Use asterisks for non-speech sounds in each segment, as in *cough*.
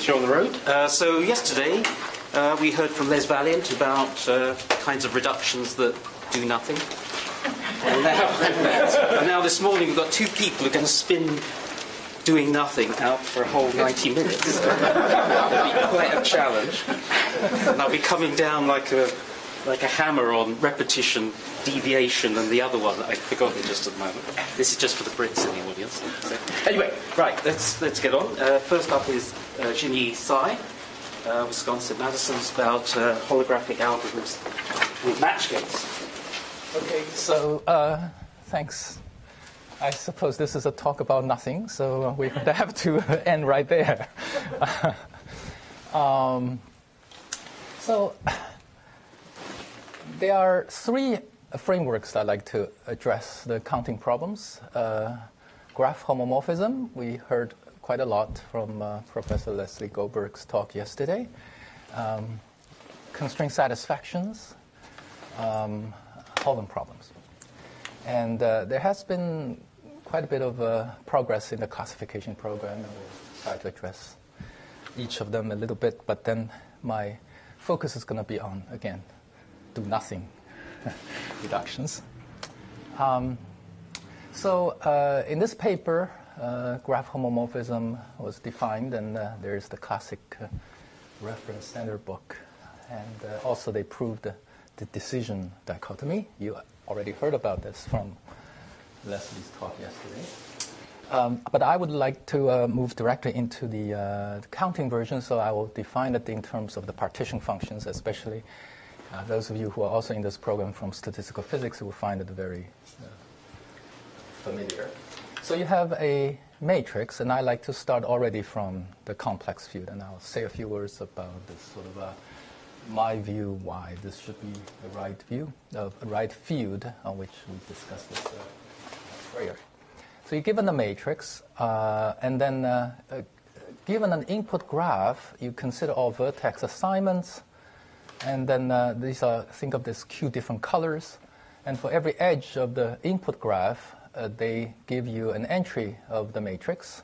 show on the road. Uh, so yesterday uh, we heard from Les Valiant about uh, kinds of reductions that do nothing. And now, and now this morning we've got two people who are going to spin doing nothing out for a whole 90 minutes. It'll be quite a challenge. And I'll be coming down like a, like a hammer on repetition, deviation, and the other one that I've forgotten just at the moment. This is just for the Brits in the audience. So, anyway, right, let's, let's get on. Uh, first up is uh, Jin-Yi Cai, uh, Wisconsin Madison's about uh, holographic algorithms with match gates. Okay, so uh, thanks. I suppose this is a talk about nothing, so we *laughs* have to end right there. *laughs* um, so there are three frameworks I'd like to address the counting problems. Uh, graph homomorphism, we heard quite a lot from uh, Professor Leslie Goldberg's talk yesterday. Um, constraint satisfactions, um, Holant problems. And uh, there has been quite a bit of uh, progress in the classification program, and we'll try to address each of them a little bit, but then my focus is going to be on, again, nothing *laughs* reductions. Um, so uh, in this paper, uh, graph homomorphism was defined, and uh, there's the classic uh, reference standard book. And uh, also they proved the decision dichotomy. You already heard about this from Leslie's talk yesterday. Um, but I would like to uh, move directly into the, uh, the, counting version, so I will define it in terms of the partition functions, especially uh, those of you who are also in this program from statistical physics will find it very uh, familiar. So you have a matrix, and I like to start already from the complex field, and I'll say a few words about this sort of uh, my view why this should be the right view, uh, right field on which we discussed this uh, earlier. So you're given a matrix, uh, and then uh, uh, given an input graph, you consider all vertex assignments, and then uh, these are think of this q different colors, and for every edge of the input graph, they give you an entry of the matrix,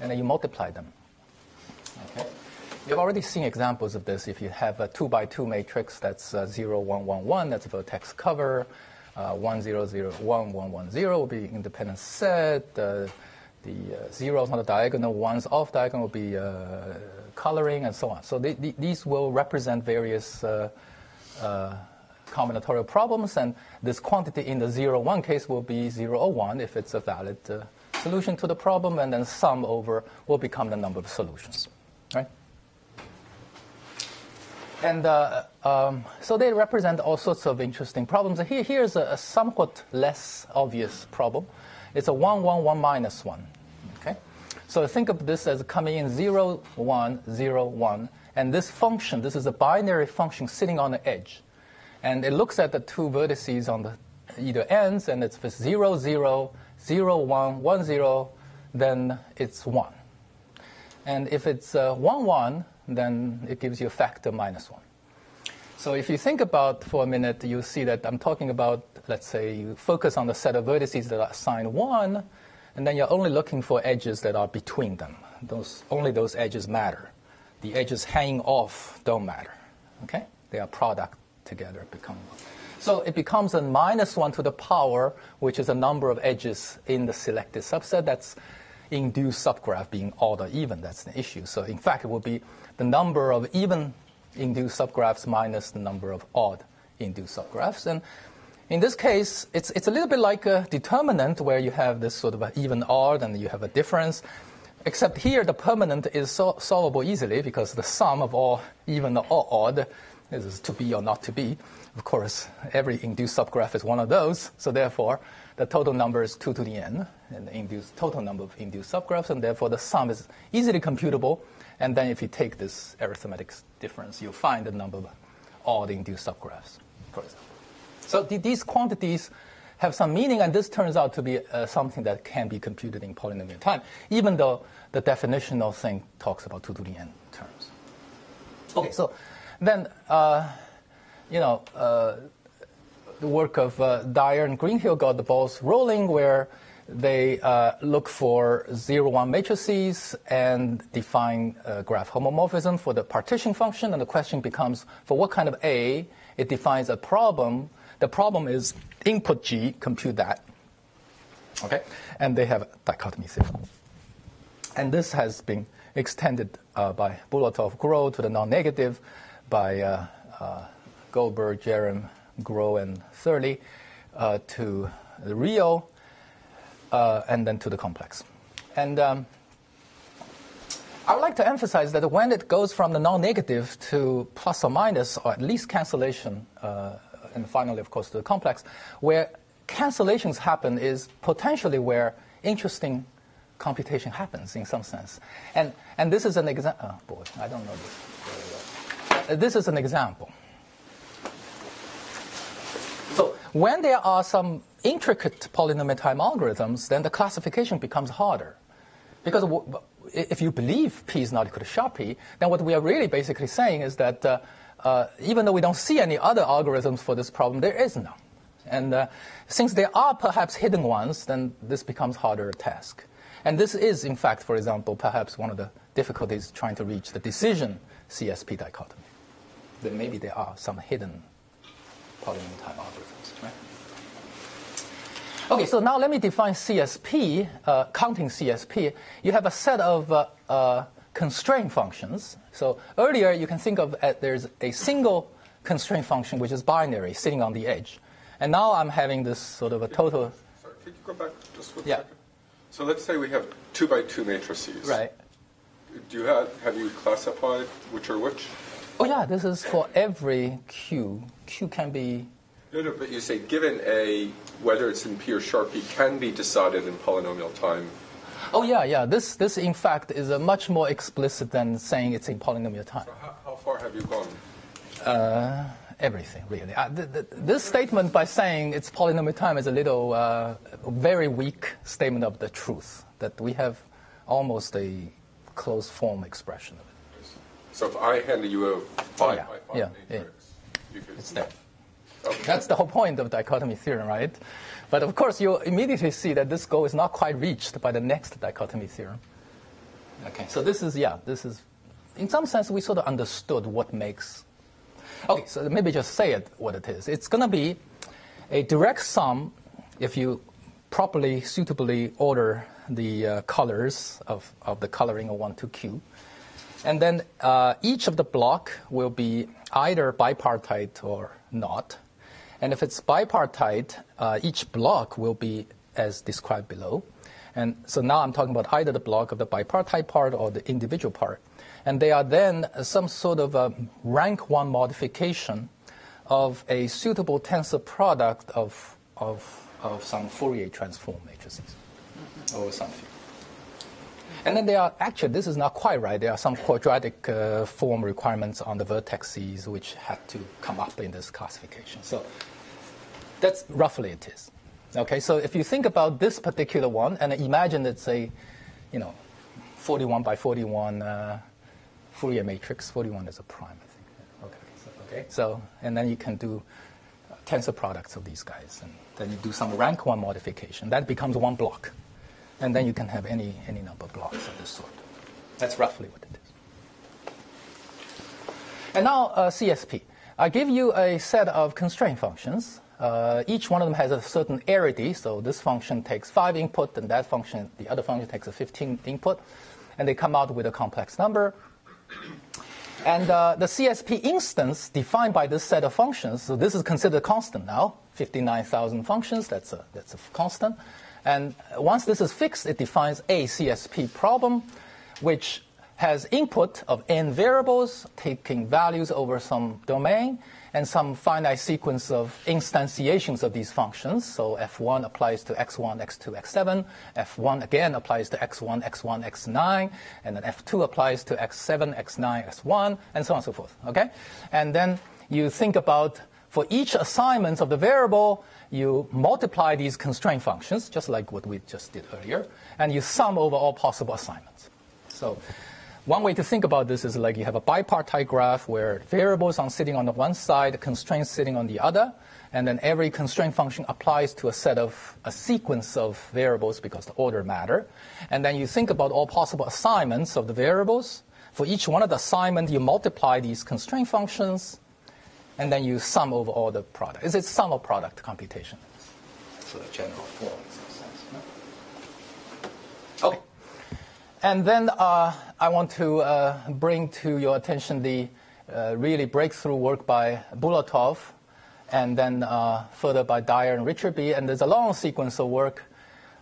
and then you multiply them. Okay. You've already seen examples of this. If you have a 2 by 2 matrix, that's uh, 0, 1, 1, 1, that's a vertex cover. Uh, 1, 0, 0, 1, 1, 1, 0 will be independent set. Uh, the uh, zeros on the diagonal, ones off diagonal will be uh, coloring, and so on. So these will represent various uh, uh, combinatorial problems, and this quantity in the 0, 1 case will be 0 or 1 if it's a valid solution to the problem, and then sum over will become the number of solutions. Right? And uh, um, so they represent all sorts of interesting problems. Here, here's a, a, somewhat less obvious problem. It's a 1, 1, 1 minus 1. So think of this as coming in 0, 1, 0, 1. And this function, this is a binary function sitting on the edge. And it looks at the two vertices on the either ends, and it's 0, 0, 0, 1, 1, 0, then it's 1. And if it's uh, 1, 1, then it gives you a factor minus 1. So if you think about for a minute, you see that I'm talking about, let's say, you focus on the set of vertices that are assigned 1, and then you're only looking for edges that are between them. Those, only those edges matter. The edges hanging off don't matter. Okay? They are product together become 1. So it becomes a minus 1 to the power, which is a number of edges in the selected subset. That's induced subgraph being odd or even. That's the issue. So in fact, it will be the number of even induced subgraphs minus the number of odd induced subgraphs. And in this case, it's, it's a little bit like a determinant where you have this sort of even odd and you have a difference. Except here, the permanent is so solvable easily because the sum of all even or odd is to be or not to be. Of course, every induced subgraph is one of those. So therefore, the total number is 2 to the n, and the induced, total number of induced subgraphs, and therefore the sum is easily computable and then if you take this arithmetic difference, you'll find the number of all the induced subgraphs, for example. So th- these quantities have some meaning, and this turns out to be uh, something that can be computed in polynomial time, even though the definitional thing talks about 2 to the n terms. Okay, so then, uh, you know, uh, the work of uh, Dyer and Greenhill got the balls rolling where they uh, look for 0, 1 matrices and define graph homomorphism for the partition function. And the question becomes for what kind of A it defines a problem. The problem is input G, compute that. Okay? And they have dichotomy theorem. And this has been extended uh, by Bulatov Grohe to the non negative by uh, uh, Goldberg, Jerrum, Grohe, and Thurley uh, to the real uh, and then to the complex. And um, I would like to emphasize that when it goes from the non-negative to plus or minus, or at least cancellation, uh, and finally, of course, to the complex, where cancellations happen is potentially where interesting computation happens in some sense. And, and this is an example. Oh, boy, I don't know this. Uh, this is an example. So when there are some intricate polynomial time algorithms, then the classification becomes harder. Because if you believe P is not equal to sharp P, then what we are really basically saying is that uh, uh, even though we don't see any other algorithms for this problem, there is none. And uh, since there are perhaps hidden ones, then this becomes harder task. And this is, in fact, for example, perhaps one of the difficulties trying to reach the decision CSP dichotomy. Then maybe there are some hidden polynomial time algorithms, right? Okay, so now let me define CSP, uh, counting CSP. You have a set of uh, uh, constraint functions. So earlier you can think of uh, there's a single constraint function which is binary sitting on the edge. And now I'm having this sort of a total. Sorry, could you go back just one yeah. second? So let's say we have two by two matrices. Right. Do you have, have you classified which are which? Oh yeah, this is for every Q. Q can be no, no, but you say given A, whether it's in P or sharp P can be decided in polynomial time. Oh yeah, yeah. This, this in fact is a much more explicit than saying it's in polynomial time. So how, how far have you gone? Uh, everything really. Uh, th- th- this statement by saying it's polynomial time is a little uh, very weak statement of the truth that we have almost a closed form expression of it. So if I handed you a five oh, yeah. by five yeah, matrix, yeah. you could. It's there. That's the whole point of dichotomy theorem, right? But of course, you immediately see that this goal is not quite reached by the next dichotomy theorem. Okay, so this is, yeah, this is, in some sense, we sort of understood what makes. Okay, so maybe just say it what it is. It's going to be a direct sum if you properly, suitably order the uh, colors of, of the coloring of 1 to Q. And then uh, each of the block will be either bipartite or not. And if it's bipartite, uh, each block will be as described below. And so now I'm talking about either the block of the bipartite part or the individual part. And they are then some sort of a rank one modification of a suitable tensor product of, of, of some Fourier transform matrices or something. And then there are actually, this is not quite right. There are some quadratic uh, form requirements on the vertices which had to come up in this classification. So that's roughly it is. Okay, so if you think about this particular one and imagine it's a, you know, 41 by 41 uh, Fourier matrix. 41 is a prime, I think. Okay, so, okay. So and then you can do tensor products of these guys, and then you do some rank one modification. That becomes one block, and then you can have any any number of blocks of this sort. That's roughly what it is. And now uh, CSP. I give you a set of constraint functions uh, each one of them has a certain arity, so this function takes 5 input, and that function, the other function takes a 15 input, and they come out with a complex number. And uh, the CSP instance defined by this set of functions, so this is considered constant now, 59,000 functions, that's a, that's a constant. And once this is fixed, it defines a CSP problem, which has input of n variables, taking values over some domain, and some finite sequence of instantiations of these functions. So f1 applies to x1, x2, x7. f1 again applies to x1, x1, x9. And then f2 applies to x7, x9, x1, and so on and so forth. Okay? And then you think about for each assignment of the variable, you multiply these constraint functions, just like what we just did earlier, and you sum over all possible assignments. So one way to think about this is like you have a bipartite graph where variables are sitting on the one side, constraints sitting on the other, and then every constraint function applies to a set of a sequence of variables because the order matter. And then you think about all possible assignments of the variables. For each one of the assignment, you multiply these constraint functions, and then you sum over all the product. Is it sum of product computation. So the general form. Okay. And then uh, I want to uh, bring to your attention the uh, really breakthrough work by Bulatov, and then uh, further by Dyer and Richerby. And there's a long sequence of work.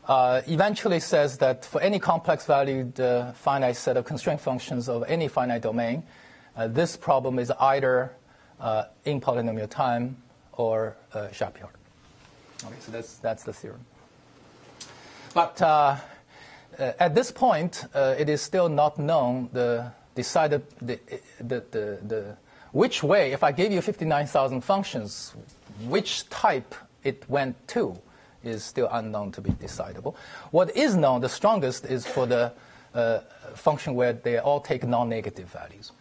Uh, eventually says that for any complex valued uh, finite set of constraint functions of any finite domain, this problem is either in polynomial time or uh, Okay, so that's, that's the theorem. But at this point, uh, it is still not known the decided the, the, the, the, which way. If I gave you 59,000 functions, which type it went to is still unknown to be decidable. What is known, the strongest, is for the uh, function where they all take non-negative values.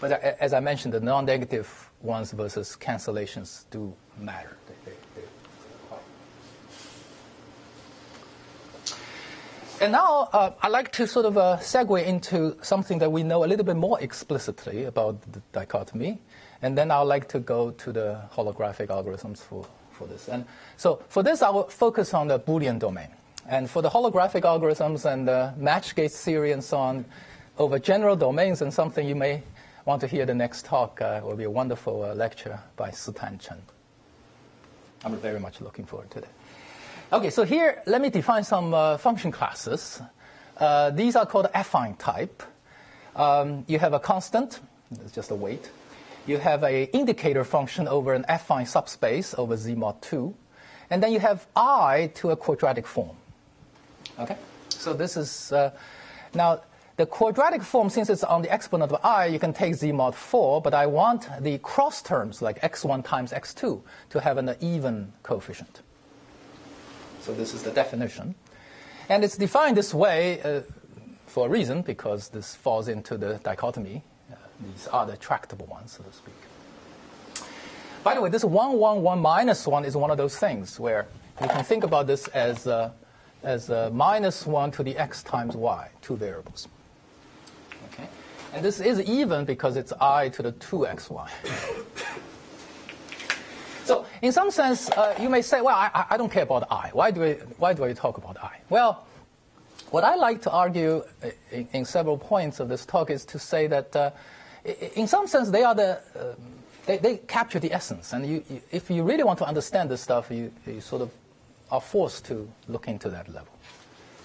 But uh, as I mentioned, the non-negative ones versus cancellations do matter. They, And now uh, I'd like to sort of uh, segue into something that we know a little bit more explicitly about the dichotomy. And then I'd like to go to the holographic algorithms for, for this. And so for this, I will focus on the Boolean domain. And for the holographic algorithms and the match gate theory and so on, over general domains and something you may want to hear the next talk uh, will be a wonderful uh, lecture by Sitan Chen. I'm very much looking forward to that. Okay, so here, let me define some uh, function classes. Uh, these are called affine type. Um, you have a constant, it's just a weight. You have an indicator function over an affine subspace over Z mod 2. And then you have I to a quadratic form. Okay? So this is, uh, now, the quadratic form, since it's on the exponent of i, you can take z mod 4, but I want the cross terms, like x1 times x2, to have an even coefficient. So this is the definition. And it's defined this way uh, for a reason, because this falls into the dichotomy. Uh, these are the tractable ones, so to speak. By the way, this 1, 1, 1 minus 1 is one of those things where you can think about this as, uh, as minus 1 to the x times y, two variables. Okay? And this is even because it's i to the 2xy. So in some sense, uh, you may say, well, I, I, don't care about I. Why do, I, why do I talk about I? Well, what I like to argue uh, in, in several points of this talk is to say that uh, in some sense they are the, uh, they, they, capture the essence. And you, you, if you really want to understand this stuff, you, you, sort of are forced to look into that level.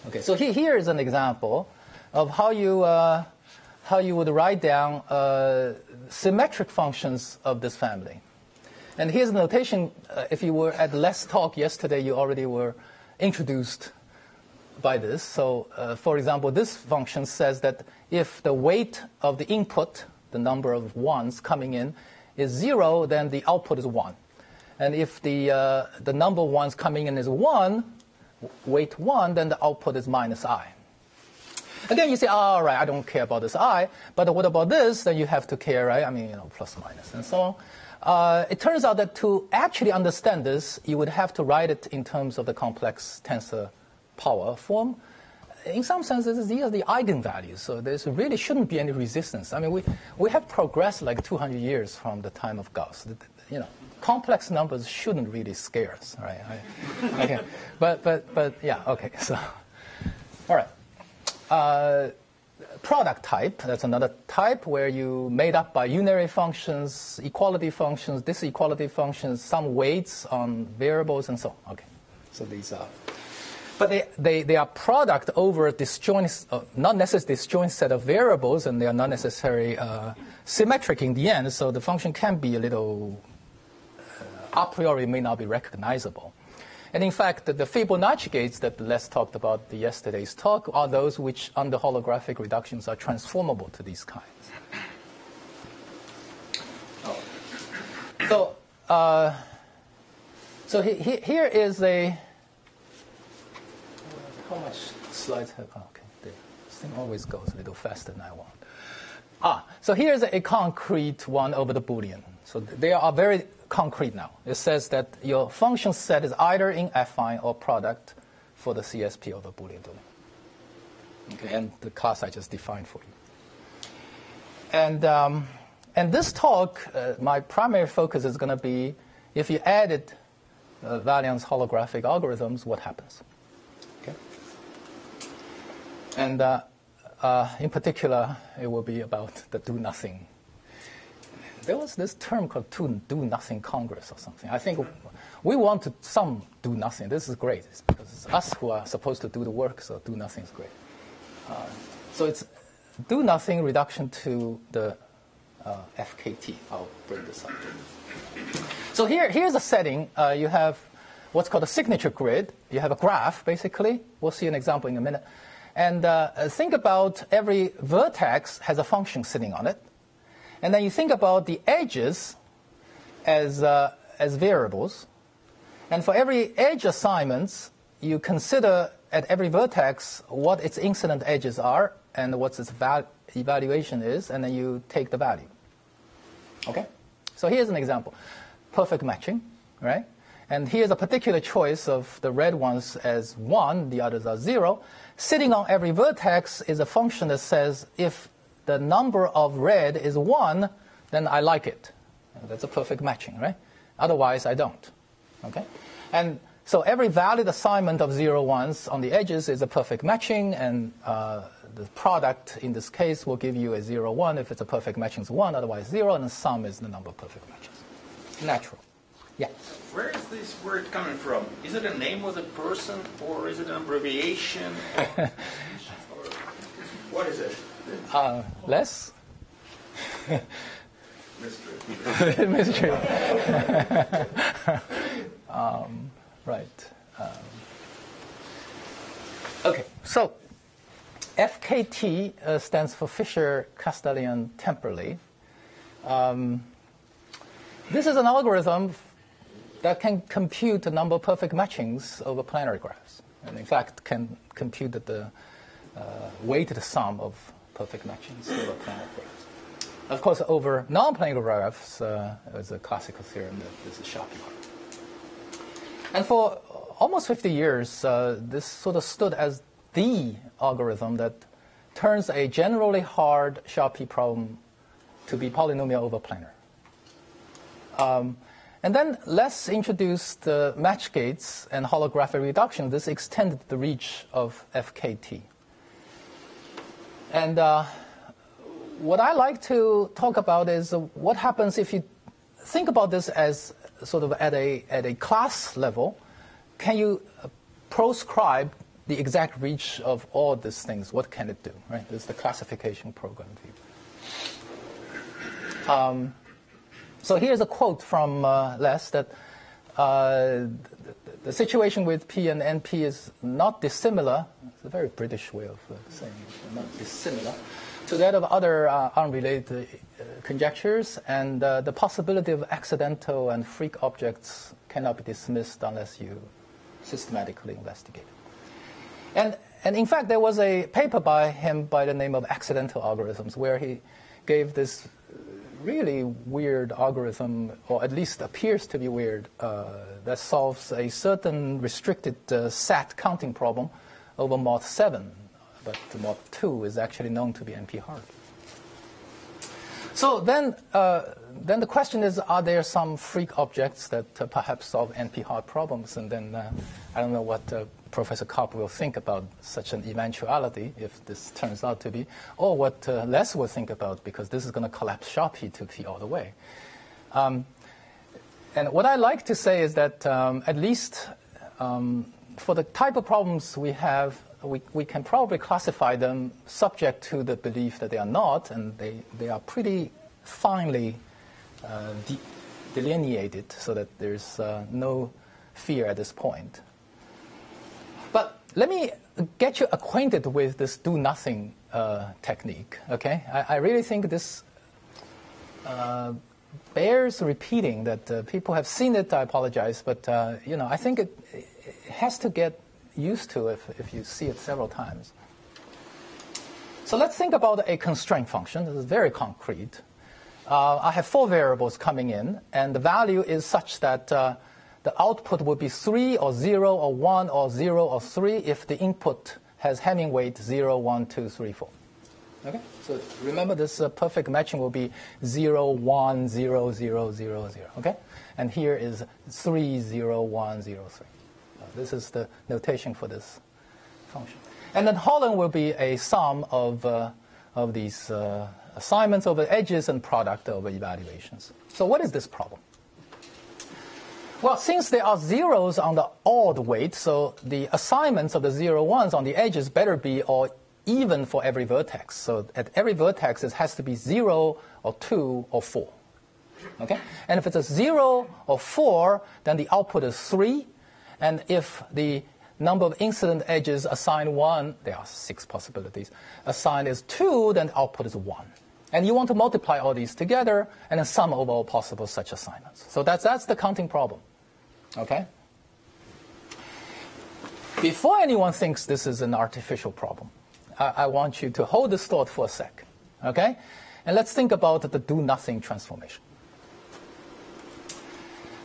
Okay, so he, here is an example of how you, uh, how you would write down uh, symmetric functions of this family. And here's the notation. Uh, if you were at last talk yesterday, you already were introduced by this. So, uh, for example, this function says that if the weight of the input, the number of ones coming in, is zero, then the output is one. And if the, uh, the number of ones coming in is one, weight one, then the output is minus i. Again, you say, oh, all right, I don't care about this i, but what about this? Then you have to care, right? I mean, you know, plus minus and so on. Uh, it turns out that to actually understand this, you would have to write it in terms of the complex tensor power form. In some senses, these are the eigenvalues, so there really shouldn't be any resistance. I mean, we, we have progressed like 200 years from the time of Gauss. You know, complex numbers shouldn't really scare us, right? I, okay, but but but yeah, okay. *laughs* So, all right. Uh, product type. That's another type where you made up by unary functions, equality functions, disequality functions, some weights on variables, and so on. Okay, so these are. But they, they, they are product over disjoint, uh, not necessarily disjoint set of variables, and they are not necessarily uh, symmetric in the end. So the function can be a little uh, a priori may not be recognizable. And in fact, the Fibonacci gates that Les talked about yesterday's talk are those which, under holographic reductions, are transformable to these kinds. So, uh, so he, he, here is a how much slides have? Oh, okay, there, thing always goes a little faster than I want. Ah, so here's a concrete one over the Boolean. So they are very concrete now. It says that your function set is either in affine or product for the CSP of a Boolean domain. Okay, and the class I just defined for you. And, um, and this talk, uh, my primary focus is going to be if you added uh, Valiant's holographic algorithms, what happens? Okay. And uh, uh, in particular, it will be about the do nothing. There was this term called do, do nothing Congress or something. I think we want to, some do nothing. This is great it's because it's us who are supposed to do the work, so do nothing is great. Uh, so it's do nothing reduction to the uh, FKT. I'll bring this up. So here, here's a setting. Uh, you have what's called a signature grid. You have a graph, basically. We'll see an example in a minute. And uh, think about every vertex has a function sitting on it. And then you think about the edges as, uh, as variables. And for every edge assignments, you consider at every vertex what its incident edges are and what its val- evaluation is, and then you take the value. Okay? So here's an example. Perfect matching, right? And here's a particular choice of the red ones as 1, the others are 0. Sitting on every vertex is a function that says if the number of red is 1, then I like it. That's a perfect matching, right? Otherwise, I don't. Okay? And so every valid assignment of 0, ones on the edges is a perfect matching, and uh, the product in this case will give you a 0, 1. If it's a perfect matching, it's 1, otherwise 0, and the sum is the number of perfect matches. Natural. Yeah. Where is this word coming from? Is it a name of the person or is it an abbreviation? *laughs* what is it? Uh, less? Mystery. *laughs* Mystery. *laughs* um, right. Um, okay, so FKT uh, stands for Fisher Kasteleyn Temperley. Um, this is an algorithm that can compute the number of perfect matchings over planar graphs, and in fact can compute the uh, weighted sum of perfect matchings over planar graphs. Of course, over non-planar graphs, uh, there's a classical theorem that this is sharp P. And for almost 50 years, uh, this sort of stood as the algorithm that turns a generally hard sharp P problem to be polynomial over planar. Um, and then Les introduced uh, match gates and holographic reduction. This extended the reach of FKT. And uh, what I like to talk about is what happens if you think about this as sort of at a, at a class level. Can you uh, proscribe the exact reach of all these things? What can it do? Right? This is the classification program view. Um, so here's a quote from uh, Les that uh, the situation with P and NP is not dissimilar. It's a very British way of uh, saying it, not dissimilar to that of other uh, unrelated uh, conjectures, and uh, the possibility of accidental and freak objects cannot be dismissed unless you systematically investigate. And, and in fact, there was a paper by him by the name of Accidental Algorithms where he gave this really weird algorithm, or at least appears to be weird, uh, that solves a certain restricted uh, SAT counting problem over mod 7. But mod 2 is actually known to be NP hard. So then, uh, then the question is, are there some freak objects that uh, perhaps solve NP hard problems? And then uh, I don't know what uh, Professor Karp will think about such an eventuality, if this turns out to be, or what uh, Les will think about, because this is going to collapse sharp P to P all the way. Um, and what I like to say is that um, at least um, for the type of problems we have, we, we can probably classify them subject to the belief that they are not, and they, they are pretty finely uh, de- delineated so that there's uh, no fear at this point. Let me get you acquainted with this do nothing uh, technique, okay? I, I, really think this uh, bears repeating that uh, people have seen it, I apologize, but uh, you know, I think it, it has to get used to if, if you see it several times. So let's think about a constraint function. This is very concrete. Uh, I have four variables coming in, and the value is such that uh, the output would be 3 or 0 or 1 or 0 or 3 if the input has Hamming weight 0, 1, 2, 3, 4. Okay? So remember this uh, perfect matching will be 0, 1, 0, 0, 0, 0. Okay? And here is 3, 0, 1, 0, 3. Uh, this is the notation for this function. And then Holant will be a sum of, uh, of these uh, assignments over edges and product over evaluations. So what is this problem? Well, since there are zeros on the odd weight, so the assignments of the zero ones on the edges better be all even for every vertex. So at every vertex, it has to be zero or two or four. Okay? And if it's a zero or four, then the output is three. And if the number of incident edges assigned one, there are six possibilities, assigned is two, then the output is one. And you want to multiply all these together and then sum over all possible such assignments. So that's, that's the counting problem. Okay? Before anyone thinks this is an artificial problem, I, I want you to hold this thought for a sec. Okay? And let's think about the do nothing transformation.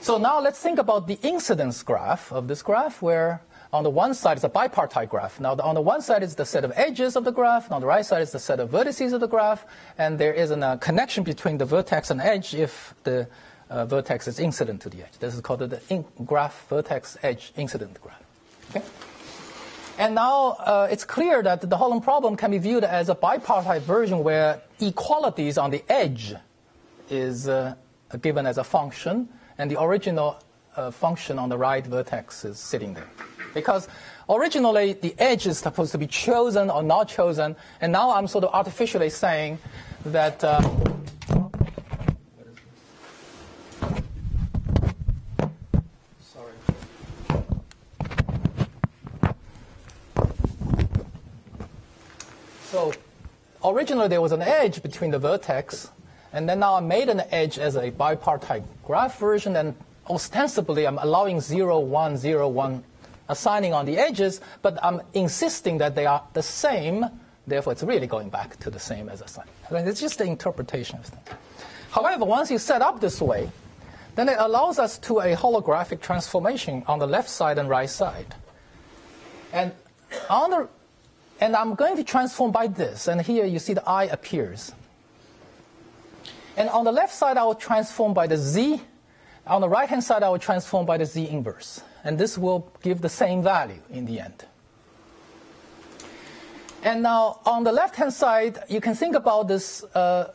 So now let's think about the incidence graph of this graph, where on the one side is a bipartite graph. Now, on the one side is the set of edges of the graph, and on the right side is the set of vertices of the graph, and there is a connection between the vertex and edge if the uh, vertex is incident to the edge. This is called the in- graph vertex edge incident graph. Okay? And now uh, it's clear that the Holant problem can be viewed as a bipartite version where equalities on the edge is uh, given as a function, and the original uh, function on the right vertex is sitting there. Because originally the edge is supposed to be chosen or not chosen, and now I'm sort of artificially saying that. Uh, So originally there was an edge between the vertex, and then now I made an edge as a bipartite graph version, and ostensibly I'm allowing 0, 1, 0, 1 assigning on the edges, but I'm insisting that they are the same, therefore it's really going back to the same as assigned. It's just the interpretation of things. However, once you set up this way, then it allows us to a holographic transformation on the left side and right side. And on the and I'm going to transform by this. And here you see the I appears. And on the left side, I will transform by the Z. On the right hand side, I will transform by the Z inverse. And this will give the same value in the end. And now on the left hand side, you can think about this uh,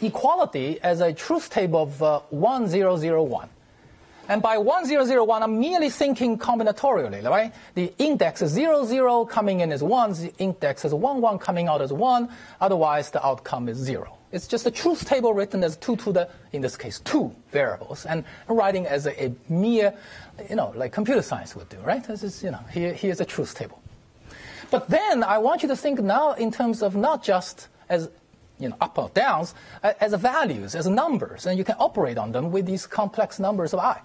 equality as a truth table of uh, 1001. And by 1001, I'm merely thinking combinatorially, right? The index is 0, 0 coming in as 1, the index is 1, 1 coming out as 1. Otherwise, the outcome is 0. It's just a truth table written as 2 to the, in this case, 2 variables, and writing as a, a mere, you know, like computer science would do, right? This is, you know, here, here's a truth table. But then I want you to think now in terms of not just as you know, up or downs as values, as numbers, and you can operate on them with these complex numbers of i.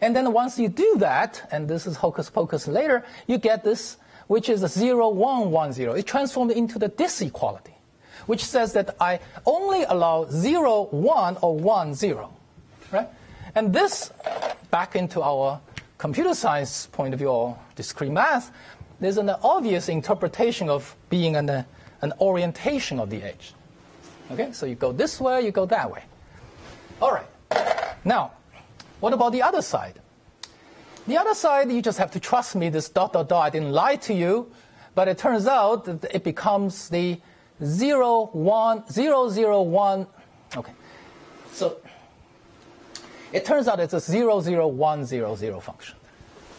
And then once you do that, and this is hocus pocus later, you get this, which is a 0, 1, 1, 0. It transforms into the disequality, which says that I only allow 0, 1, or 1, 0. Right? And this, back into our computer science point of view or discrete math, there's an obvious interpretation of being an, uh, an orientation of the edge. Okay, so you go this way, you go that way. All right. Now, what about the other side? The other side, you just have to trust me, this dot, dot, dot, I didn't lie to you, but it turns out that it becomes the 0, 1, 0, 0, 1. Okay. So it turns out it's a 0, 0, 1, 0, 0 function.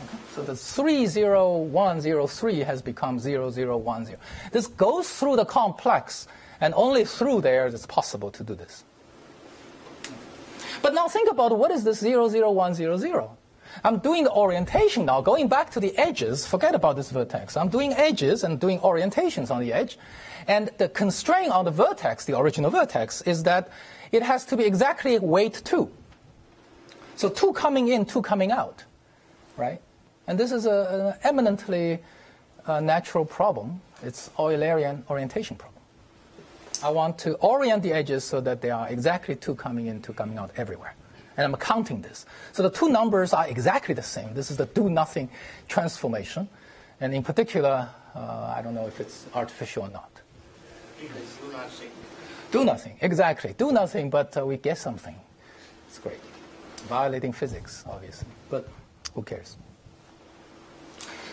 Okay. So the 3, 0, 1, 0, 3 has become 0, 0, 1, 0. This goes through the complex and only through there is possible to do this. But now think about what is this 00100? I'm doing the orientation now, going back to the edges. Forget about this vertex. I'm doing edges and doing orientations on the edge. And the constraint on the vertex, the original vertex, is that it has to be exactly weight 2. So 2 coming in, 2 coming out. Right? And this is an eminently uh, natural problem It's Eulerian orientation problem. I want to orient the edges so that there are exactly two coming in, two coming out everywhere. And I'm counting this. So the two numbers are exactly the same. This is the do nothing transformation. And in particular, uh, I don't know if it's artificial or not. Do nothing. Do nothing, exactly. Do nothing, but uh, we get something. It's great. Violating physics, obviously, but who cares?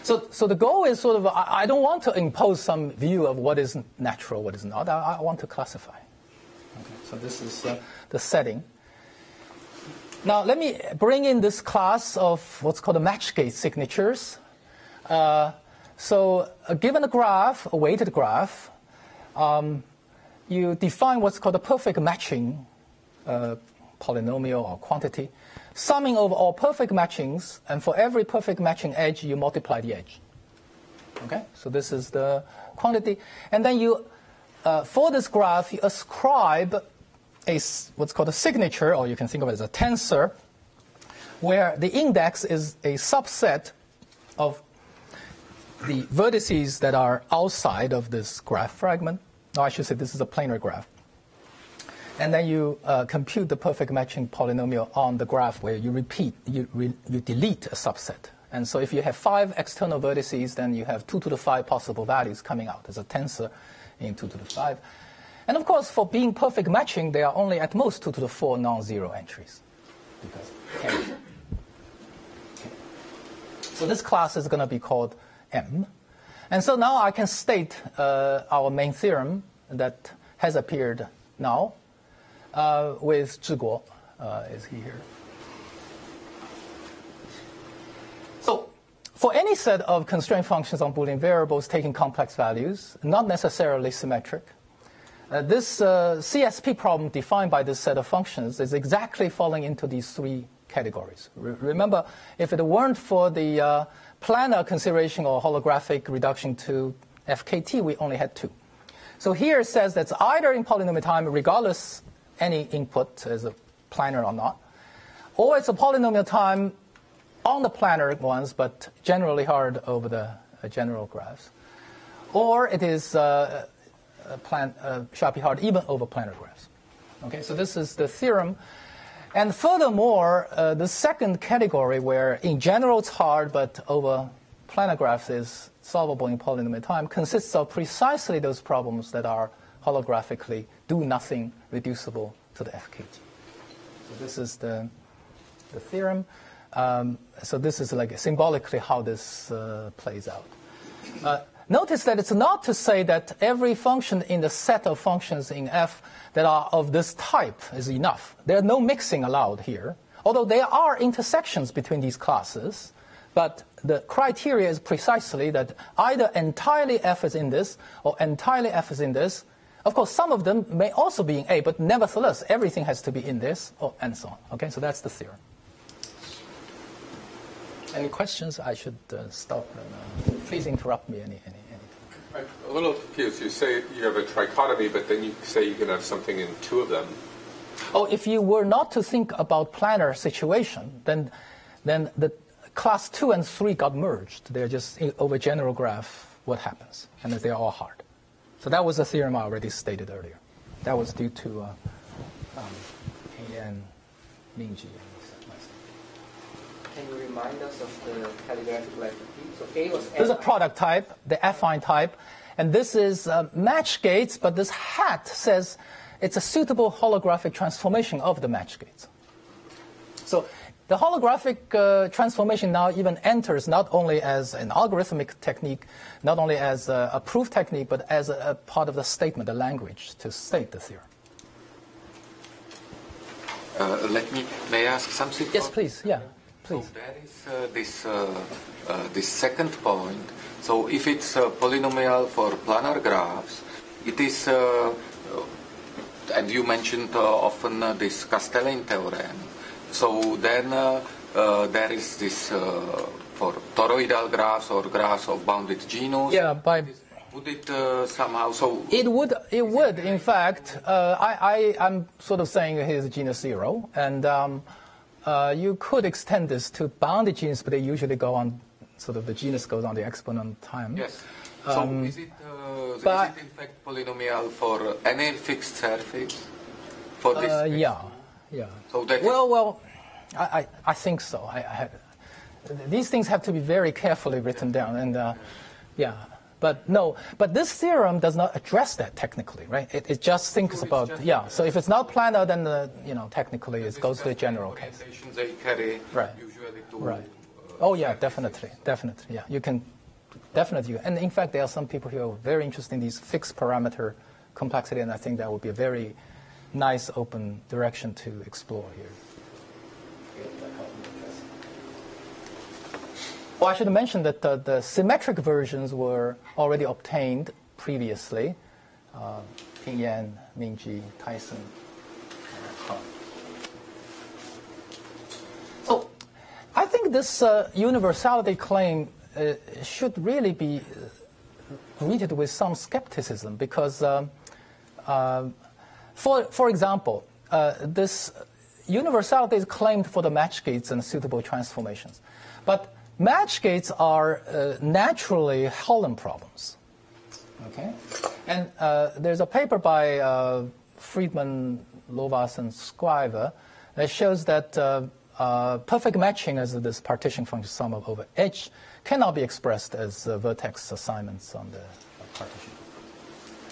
So, so the goal is sort of I, I don't want to impose some view of what is natural, what is not. I, I want to classify. Okay, so this is uh, the setting. Now, let me bring in this class of what's called the match gate signatures. Uh, so, a given a graph, a weighted graph, um, you define what's called a perfect matching uh, polynomial or quantity, summing over all perfect matchings, and for every perfect matching edge, you multiply the edge. Okay, so this is the quantity, and then you, uh, for this graph, you ascribe a what's called a signature, or you can think of it as a tensor, where the index is a subset of the vertices that are outside of this graph fragment. No, I should say this is a planar graph. And then you uh, compute the perfect matching polynomial on the graph where you repeat, you, re, you delete a subset. And so if you have five external vertices, then you have 2 to the 5 possible values coming out as a tensor in 2 to the 5. And of course, for being perfect matching, there are only at most 2 to the 4 non-zero entries. Because Okay. So this class is going to be called M. And so now I can state uh, our main theorem that has appeared now uh, with Zhiguo. Uh, is he here? So for any set of constraint functions on Boolean variables taking complex values, not necessarily symmetric, uh, this uh, CSP problem defined by this set of functions is exactly falling into these three categories. Re- remember, if it weren't for the uh, planar consideration or holographic reduction to FKT, we only had two. So here it says that's either in polynomial time, regardless any input is a planar or not, or it's a polynomial time on the planar ones, but generally hard over the uh, general graphs, or it is uh, plan, uh, sharp P hard even over planar graphs. Okay, so this is the theorem. And furthermore, uh, the second category, where in general it's hard, but over planar graphs is solvable in polynomial time, consists of precisely those problems that are holographically do nothing reducible to the FKT. So this is the, the theorem. Um, so this is like symbolically how this uh, plays out. Uh, notice that it's not to say that every function in the set of functions in F that are of this type is enough. There are no mixing allowed here, although there are intersections between these classes. But the criteria is precisely that either entirely F is in this or entirely F is in this. Of course, some of them may also be in A, but nevertheless, everything has to be in this, or, and so on. Okay, so that's the theorem. Any questions? I should uh, stop. And, uh, please interrupt me any, any, any I'm a little confused. You say you have a trichotomy, but then you say you can have something in two of them. Oh, if you were not to think about planar situation, then, then the class two and three got merged. They're just in, over general graph. What happens? And they're all hard. So that was a theorem I already stated earlier. That was due to uh, um, and Mingji. Can you remind us of the calligraphic letter P? So A was This is a product type, the affine type, and this is uh, match gates, but this hat says it's a suitable holographic transformation of the match gates. So the holographic uh, transformation now even enters not only as an algorithmic technique, not only as a, a proof technique, but as a, a part of the statement, the language to state the theorem. Uh, let me, may I ask something? Yes, please. Yeah, So please. there is uh, this, uh, uh, this second point. So if it's a polynomial for planar graphs, it is, uh, uh, and you mentioned uh, often uh, this Kasteleyn theorem. So then uh, uh, there is this uh, for toroidal graphs or graphs of bounded genus. Yeah, by Would it uh, somehow so? It would, it would. In fact, uh, I, I, I'm sort of saying here's genus zero, and um, uh, you could extend this to bounded genus, but they usually go on, sort of the genus goes on the exponent time. Yes. So Um, is it, uh, but- is it in fact polynomial for any fixed surface? For this? Yeah, yeah. So that well, well, I, I, I think so. I, I, these things have to be very carefully written down, and uh, yeah. But no, but this theorem does not address that technically, right? It, it just thinks it's about just- yeah. So if it's not planar, then uh, you know technically it goes to the general case. They carry Right. Right. Oh yeah, definitely, definitely. Yeah, you can definitely. And in fact, there are some people who are very interested in these fixed parameter complexity, and I think that would be a very nice open direction to explore here. Well, I should mention that the, the symmetric versions were already obtained previously. Uh, Pinyan, Mingji, Tyson, So I think this uh, universality claim uh, should really be uh, greeted with some skepticism because, um, uh, for, for example, uh, this universality is claimed for the match gates and suitable transformations. But match gates are uh, naturally Holant problems. Okay? And uh, there's a paper by uh, Freedman, Lovász, and Schrijver that shows that uh, uh, perfect matching as this partition function sum over H cannot be expressed as uh, vertex assignments on the partition.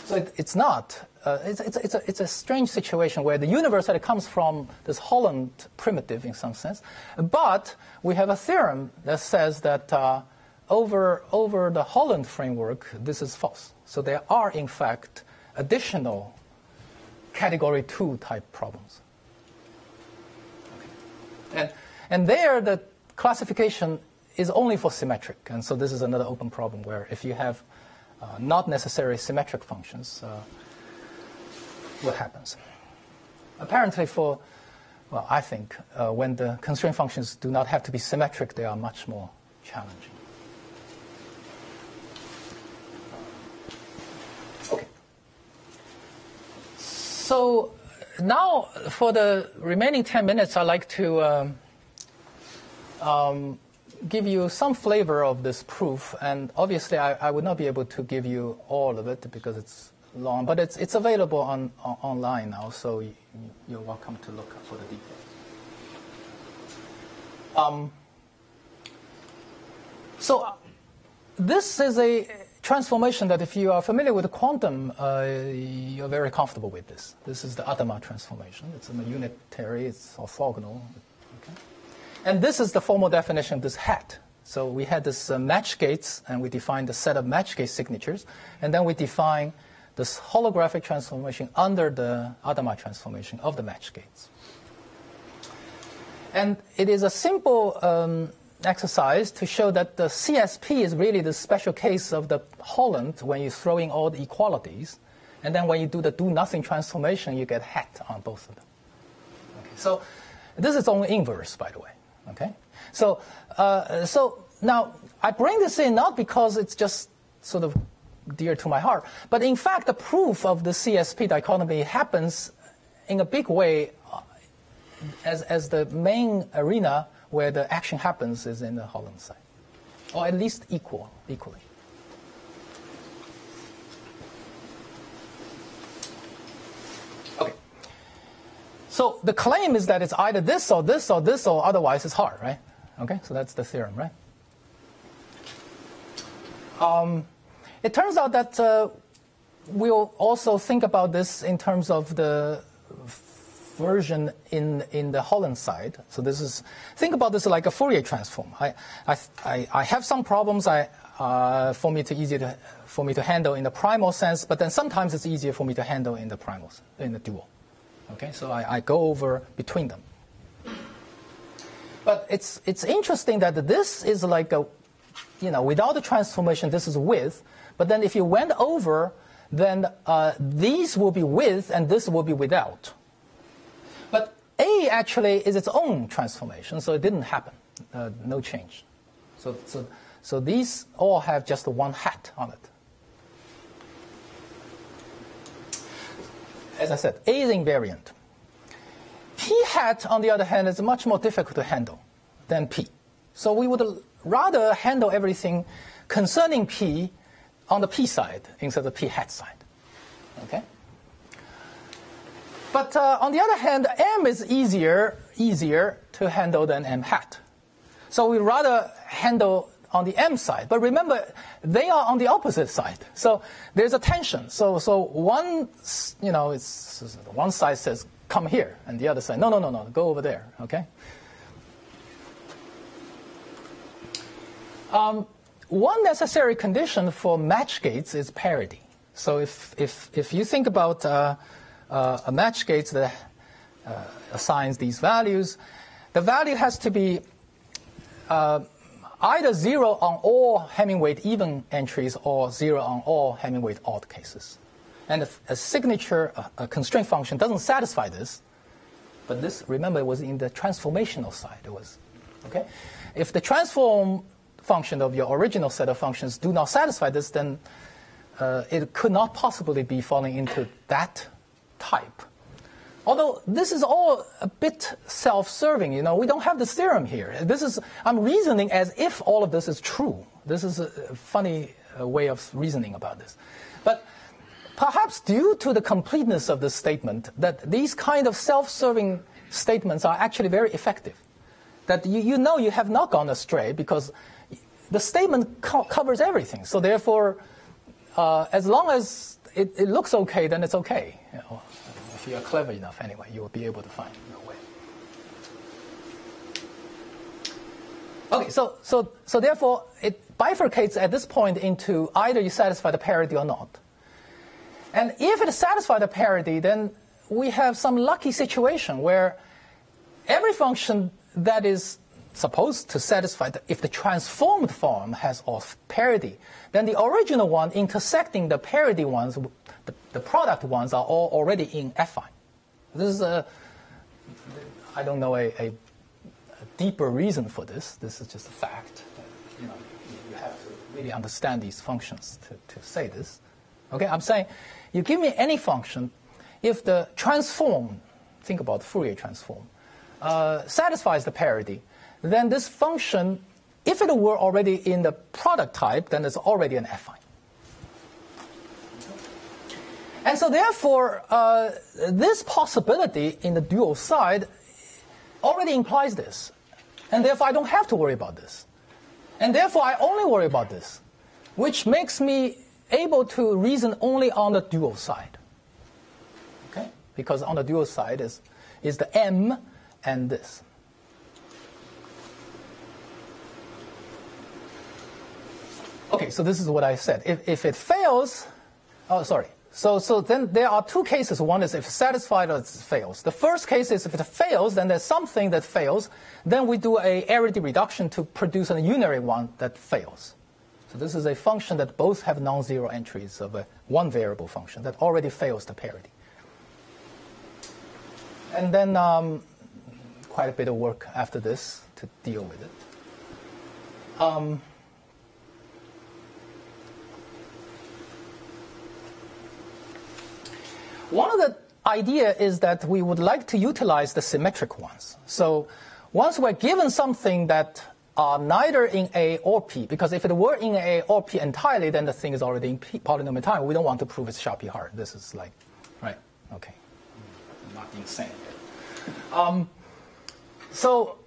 So it, it's not. Uh, it's, it's, it's, a, it's a strange situation where the universe universality comes from this Holant primitive in some sense, but we have a theorem that says that uh, over, over the Holant framework, this is false. So there are, in fact, additional category 2 type problems. And, and there, the classification is only for symmetric. And so this is another open problem where if you have uh, not necessarily symmetric functions, uh, what happens? Apparently, for, well, I think uh, when the constraint functions do not have to be symmetric, they are much more challenging. Okay. So now, for the remaining 10 minutes, I'd like to um, um, give you some flavor of this proof. And obviously, I, I, would not be able to give you all of it because it's long, but it's, it's available on, on online now, so you, you're welcome to look for the details. Um, so, uh, this is a transformation that if you are familiar with quantum, uh, you're very comfortable with this. This is the Hadamard transformation. It's a unitary, it's orthogonal. And this is the formal definition of this hat. So we had this uh, match gates, and we defined the set of match gate signatures, and then we define this holographic transformation under the Hadamard transformation of the match gates. And it is a simple um, exercise to show that the CSP is really the special case of the Holant when you throw in all the equalities. And then when you do the do nothing transformation, you get hat on both of them. Okay, so this is only inverse, by the way. Okay? So, uh, so now I bring this in not because it's just sort of dear to my heart, but in fact, the proof of the CSP dichotomy happens in a big way as, as the main arena where the action happens is in the Holant side, or at least equal, equally. So the claim is that it's either this or this or this or otherwise it's hard, right? Okay, so that's the theorem, right? Um, it turns out that uh, we'll also think about this in terms of the version in, in the Holant side. So this is, think about this like a Fourier transform. I, I, I, have some problems I, uh, for, me to easy to, for me to handle in the primal sense, but then sometimes it's easier for me to handle in the primal, in the dual. Okay, so I, I go over between them. But it's, it's interesting that this is like a, you know, without the transformation, this is with, but then if you went over, then uh, these will be with and this will be without. But A actually is its own transformation, so it didn't happen, uh, no change. So, so, so these all have just one hat on it. As I said, A is invariant. P hat, on the other hand, is much more difficult to handle than P. So we would rather handle everything concerning P on the p side instead of the p hat side. Okay. But uh, on the other hand, m is easier easier to handle than m hat. So we rather handle on the m side. But remember, they are on the opposite side. So there's a tension. So so one you know it's one side says come here, and the other side no no no no go over there. Okay. Um, one necessary condition for match gates is parity. So if if if you think about uh, uh, a match gate that uh, assigns these values, the value has to be uh, either zero on all weight even entries or zero on all weight odd cases. And if a signature, a, a constraint function doesn't satisfy this, but this, remember, it was in the transformational side. It was, okay? If the transform function of your original set of functions do not satisfy this, then uh, it could not possibly be falling into that type. Although this is all a bit self-serving, you know, we don't have the theorem here. This is, I'm reasoning as if all of this is true. This is a funny uh, way of reasoning about this. But perhaps due to the completeness of this statement, that these kind of self-serving statements are actually very effective. That you, you know you have not gone astray because the statement co- covers everything. So therefore, uh, as long as it, it, looks okay, then it's okay. You know, if you are clever enough, anyway, you will be able to find your way. Okay, so so so therefore, it bifurcates at this point into either you satisfy the parity or not. And if it satisfies the parity, then we have some lucky situation where every function that is supposed to satisfy the, if the transformed form has of parity, then the original one intersecting the parity ones, the, product ones are all already in affine. This is a, I don't know a, a, a, deeper reason for this. This is just a fact. You know, you have to really understand these functions to, to say this. Okay, I'm saying, you give me any function, if the transform, think about the Fourier transform, uh, satisfies the parity, then this function, if it were already in the product type, then it's already an affine. And so therefore, uh, this possibility in the dual side already implies this. And therefore, I don't have to worry about this. And therefore, I only worry about this, which makes me able to reason only on the dual side. Okay? Because on the dual side is, is the M and this. Okay, so this is what I said. If, if it fails, oh, sorry. So, so then there are two cases. One is if satisfied or it fails. The first case is if it fails, then there's something that fails. Then we do a arity reduction to produce a unary one that fails. So this is a function that both have non-zero entries of a one variable function that already fails the parity. And then um, quite a bit of work after this to deal with it. Um, One of the idea is that we would like to utilize the symmetric ones. So once we're given something that are neither in A or P, because if it were in A or P entirely, then the thing is already in P, polynomial time. We don't want to prove it's sharp P hard. This is like, right? Okay. Not insane. Um, so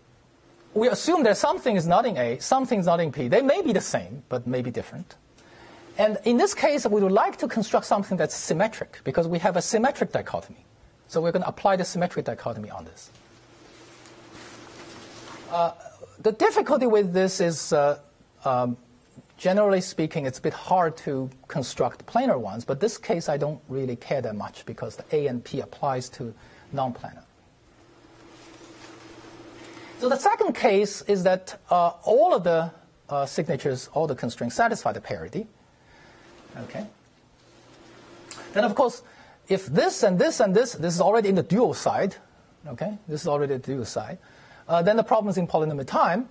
we assume that something is not in A, something is not in P. They may be the same, but may be different. And in this case, we would like to construct something that's symmetric because we have a symmetric dichotomy. So we're going to apply the symmetric dichotomy on this. Uh, the difficulty with this is, uh, um, generally speaking, it's a bit hard to construct planar ones, but this case I don't really care that much because the A and P applies to non-planar. So the second case is that uh, all of the uh, signatures, all the constraints satisfy the parity. Okay. Then of course, if this and this and this, this is already in the dual side, okay, this is already the dual side, uh, then the problem is in polynomial time.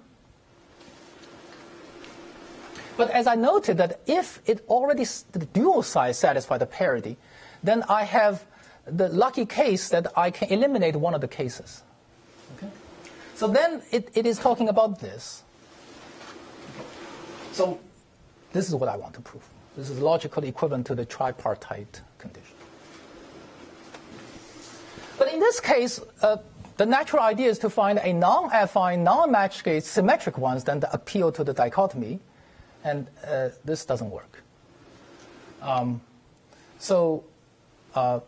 But as I noted that if it already, the dual side satisfy the parity, then I have the lucky case that I can eliminate one of the cases. Okay? So then it, it is talking about this. So this is what I want to prove. This is logically equivalent to the tripartite condition. But in this case, uh, the natural idea is to find a non-affine, non-match symmetric ones, then the appeal to the dichotomy, and uh, this doesn't work. Um, so uh,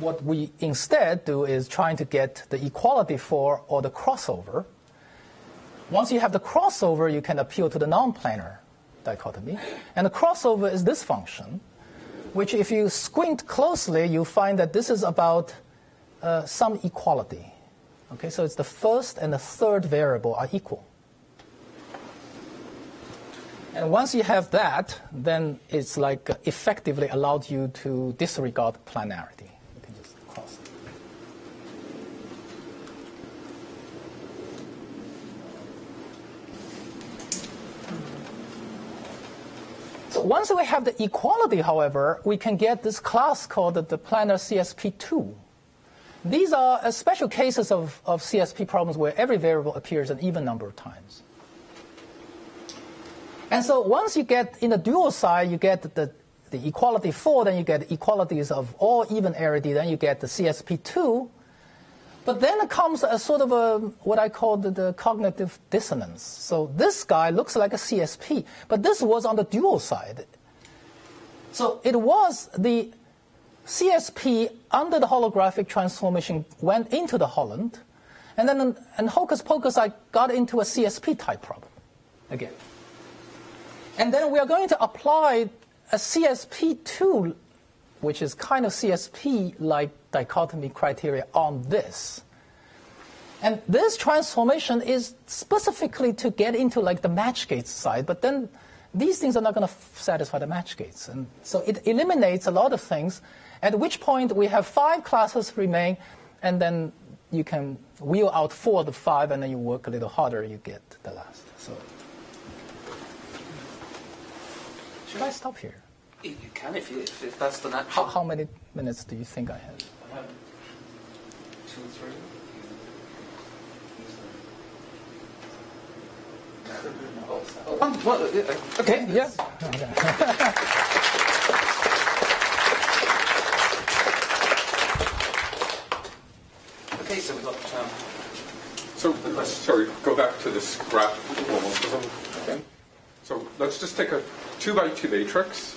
what we instead do is trying to get the equality for or the crossover. Once you have the crossover, you can appeal to the non-planar dichotomy. And the crossover is this function, which if you squint closely, you find that this is about uh, some equality. Okay, so it's the first and the third variable are equal. And once you have that, then it's like uh, effectively allowed you to disregard planarity. You can just cross. So once we have the equality, however, we can get this class called the planar CSP2. These are uh, special cases of, of CSP problems where every variable appears an even number of times. And so once you get in the dual side, you get the, the equality 4, then you get equalities of all even arity, then you get the CSP2. But then comes a sort of a, what I call the, the cognitive dissonance. So this guy looks like a CSP, but this was on the dual side. So it was the CSP under the holographic transformation went into the Holant, and then and hocus pocus I got into a CSP type problem again. And then we are going to apply a CSP2, which is kind of CSP like dichotomy criteria on this. And this transformation is specifically to get into like the match gates side, but then these things are not going to f- satisfy the match gates. And so it eliminates a lot of things, at which point we have five classes remain, and then you can wheel out four of the five, and then you work a little harder, you get the last. So should I stop here? You can if, you, if, if that's the How, how many minutes do you think I have? Two, three. *laughs* One, one, uh, okay. Yeah. Okay, so we've got. Um, So, sorry, go back to this graph homomorphism. So let's just take a two by two matrix.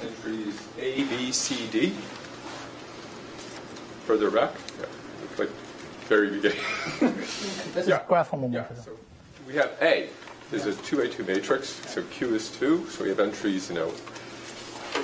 Entries A, B, C, D. Further back. Yeah, looks like very beginning. *laughs* This Yeah. is graph Yeah, homomorphism. so we have A This is a two by two matrix, so Q is two, so we have entries, you know,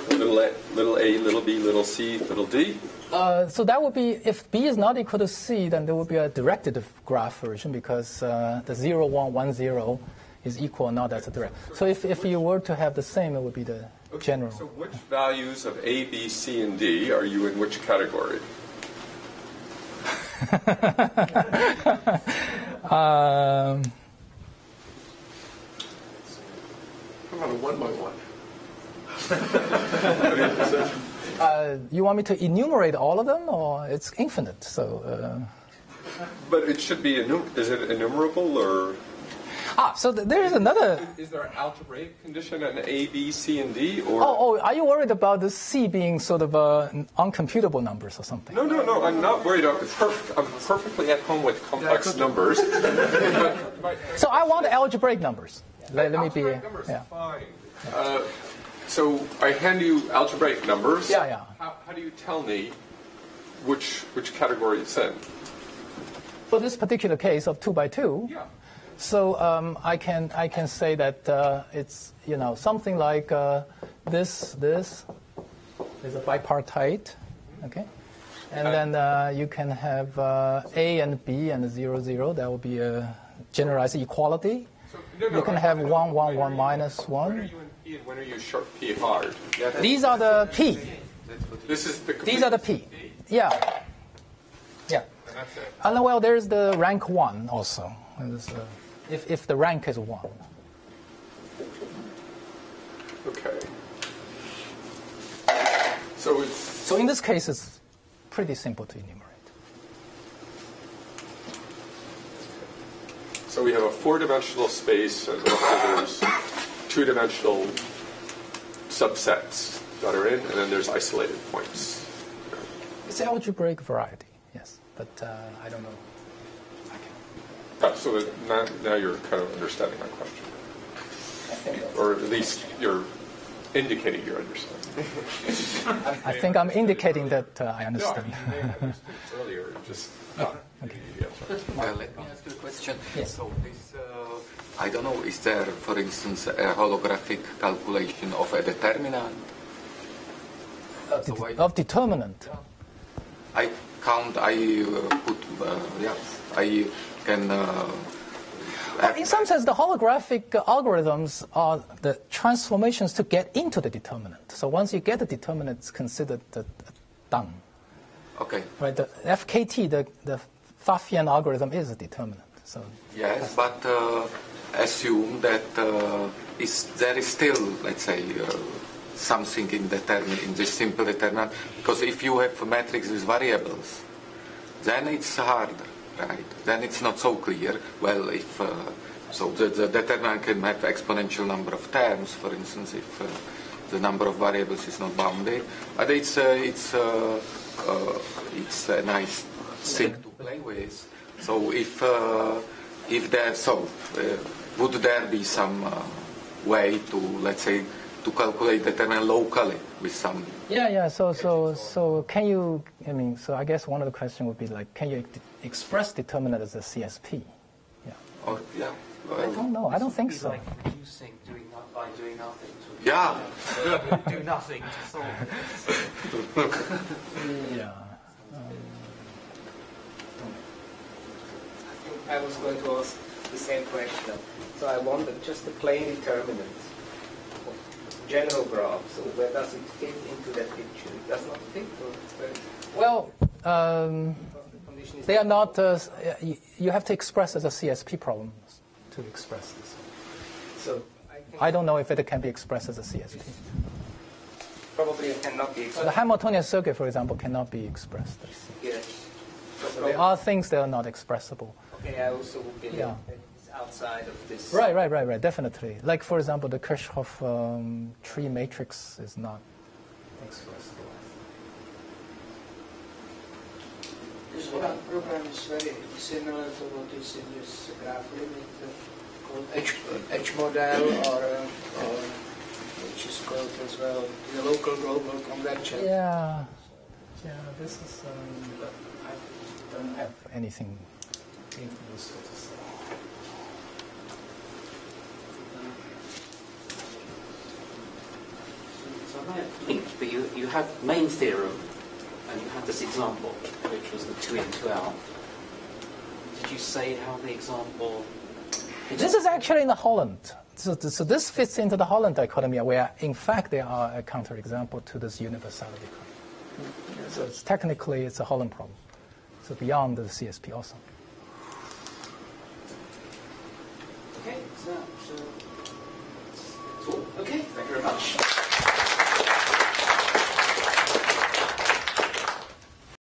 little a, little a, little b, little c, little d. Uh, so that would be if b is not equal to c, then there would be a directed graph version because uh, the 0, 1, 1, 0 is equal not as a direct. So if, if you were to have the same, it would be the general. So which values of A, B, C, and D are you in which category? Um, How about a one by one? *laughs* uh, you want me to enumerate all of them, or it's infinite? So uh, But it should be, enum- is it enumerable or ah, so th- there is another. is there an algebraic condition in A, B, C, and D? Or Oh, oh, are you worried about the c being sort of uh, uncomputable numbers or something? No, no, no, I'm not worried. I'm, perf- I'm perfectly at home with complex numbers. *laughs* So I want algebraic numbers. Let, let me be. Algebraic numbers, Yeah. fine. Uh, so I hand you algebraic numbers. Yeah, yeah. How, how do you tell me which which category it's in? For this particular case of two by two, Yeah. So um, I can I can say that uh, it's you know something like uh, this this is a bipartite, okay, and then uh, you can have uh, a and b and zero zero. That will be a generalized equality. So, no, no, You can I- have I- one one when are one you- minus When are one. in P and when are you sharp P hard? These are the p. This is the. These are the p. Yeah. Yeah. And that's it. And well, there's the rank one also. There's, uh, if, if the rank is one. Okay. So it's So in this case, it's pretty simple to enumerate. so we have a four-dimensional space and *coughs* there's two-dimensional subsets that are in, and then there's isolated points. It's an algebraic variety, yes, but uh, I don't know. Uh, So that now, now you're kind of understanding my question, or at least you're indicating you're understanding. *laughs* I think I'm indicating that uh, I No, understand. you may have understood earlier, just not the answer. Uh, let me ask you a question. Yes. So this, uh, I don't know, is there, for instance, a holographic calculation of a determinant? Of So of determinant. I count, I uh, put, uh, yeah, I can. Uh, have- In some sense, the holographic uh, algorithms are the transformations to get into the determinant. So once you get the determinant, it's considered uh, done. okay. Right? The FKT, the, the Pfaffian algorithm, is a determinant. So Yes, but uh, assume that uh, is, there is still, let's say, uh, something in, determin- in this simple determinant. Because if you have a matrix with variables, then it's harder, right? Then it's not so clear. Well, if uh, so, the, the determinant can have exponential number of terms, for instance, if uh, the number of variables is not bounded. But it's uh, it's uh, uh, it's a nice thing to play with. So if uh, if there so would there be some way to let's say to calculate the determinant locally with some yeah, yeah. So so so can you? I mean, so I guess one of the questions would be like, can you d- express determinant as a CSP? Yeah. or yeah. I don't know. I don't think It's so. like reducing doing no- by doing nothing. To yeah. *laughs* do nothing to solve. *laughs* Yeah. I was going to ask the same question. So I wondered, just the plain determinant of general graph, so where does it fit into that picture? It does not fit, or Well, um, the they are not. Uh, you, have to express as a CSP problem to express this. So I I don't know if it can be expressed as a CSP. probably it cannot be. So the Hamiltonian circuit, for example, cannot be expressed. Yes. so there are things that are not expressible. Okay, I also believe Yeah. That it's outside of this. Right, right, right, right. Definitely. Like for example, the Kirchhoff um, tree matrix is not expressible. This one program is very similar to what is in this graph limit uh, called H, H model or, uh, or which is called as well the local global convergence. Yeah, yeah. This is. Um, I don't have anything useful to say. I think, but you, you have main theorem, and you have this example, which was the two in, two out. Did you say how the example? This is actually in the Holant. So, so this fits into the Holant dichotomy, where in fact they are a counterexample to this universality. So it's technically it's a Holant problem. So beyond the CSP also. Okay, so, so, so okay, thank you very much.